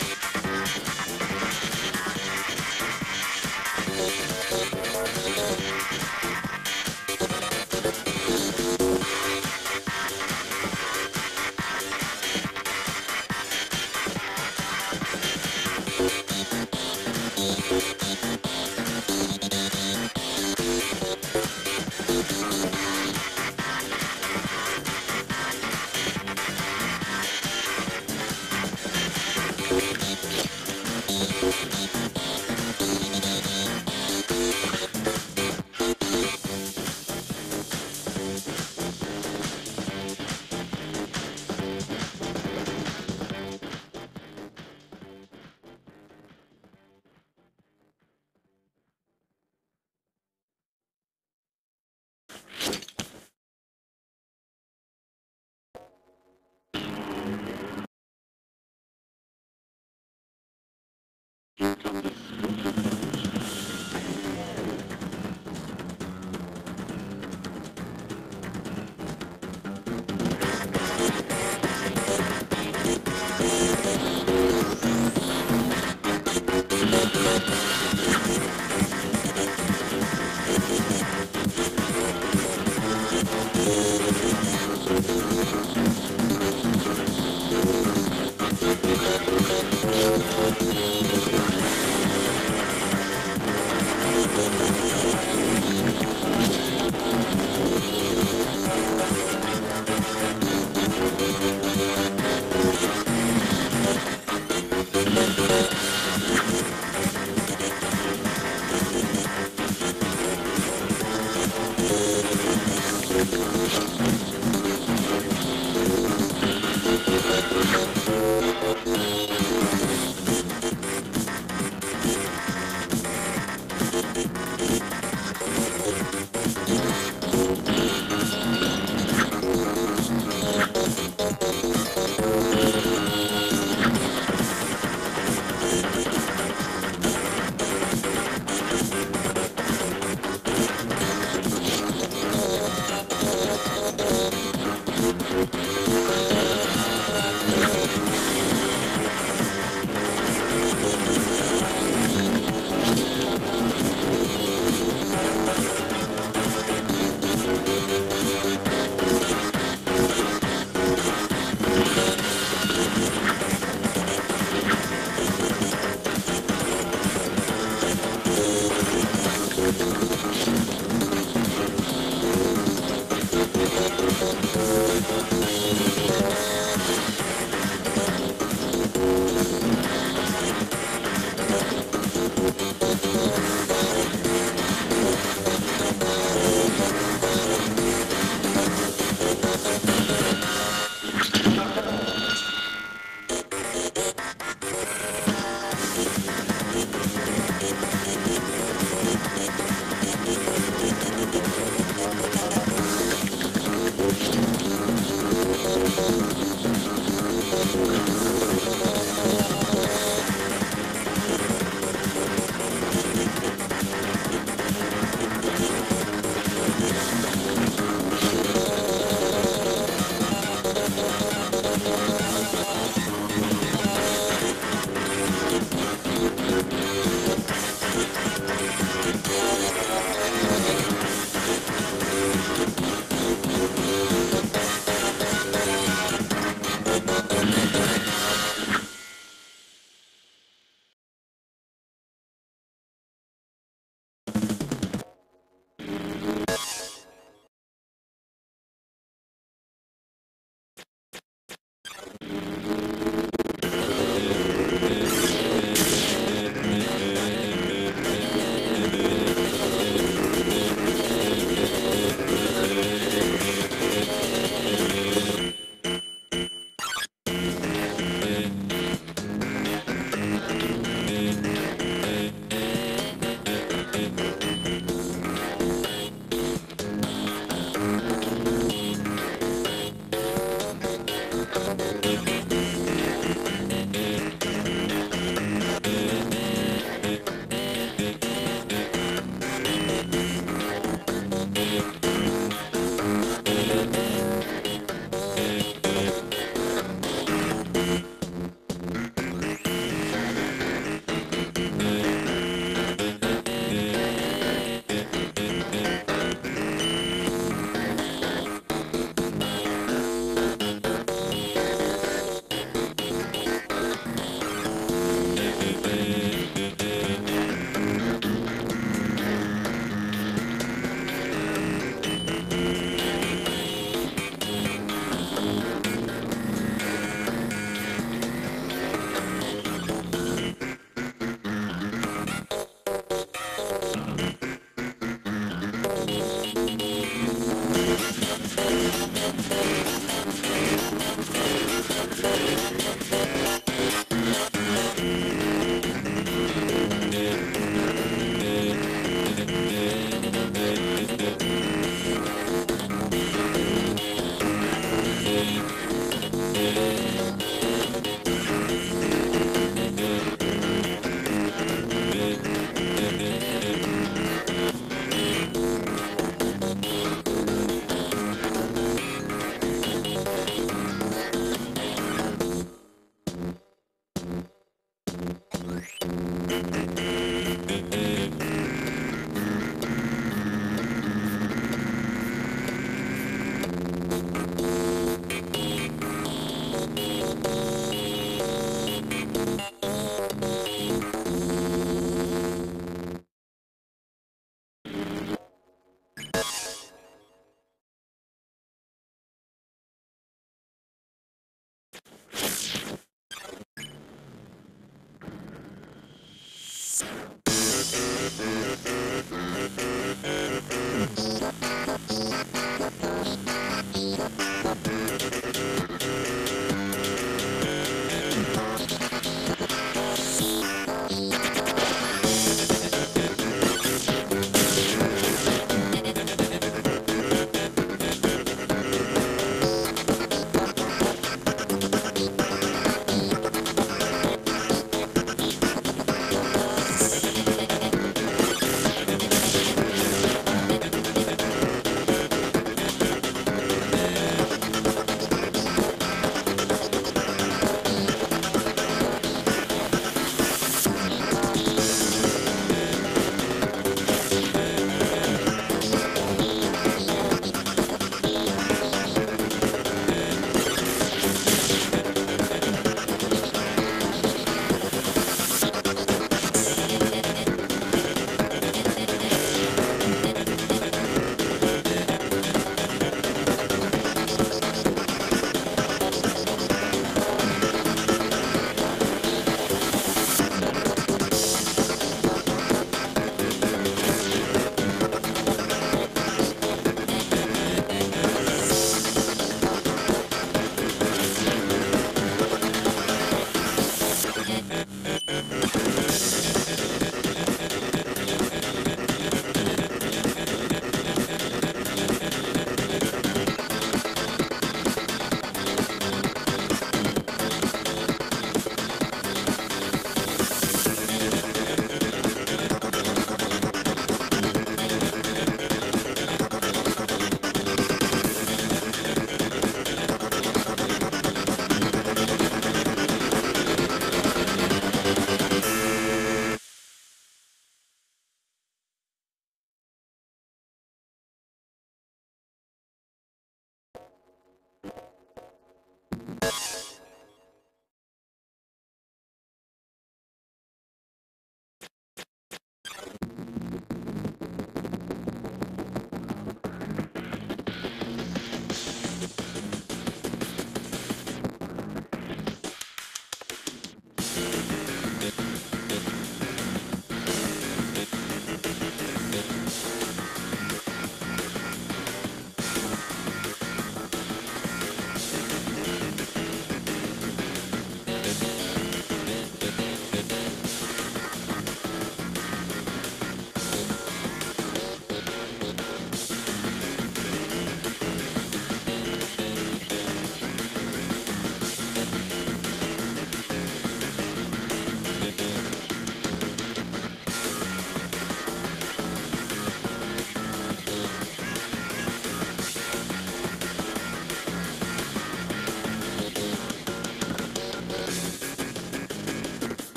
Here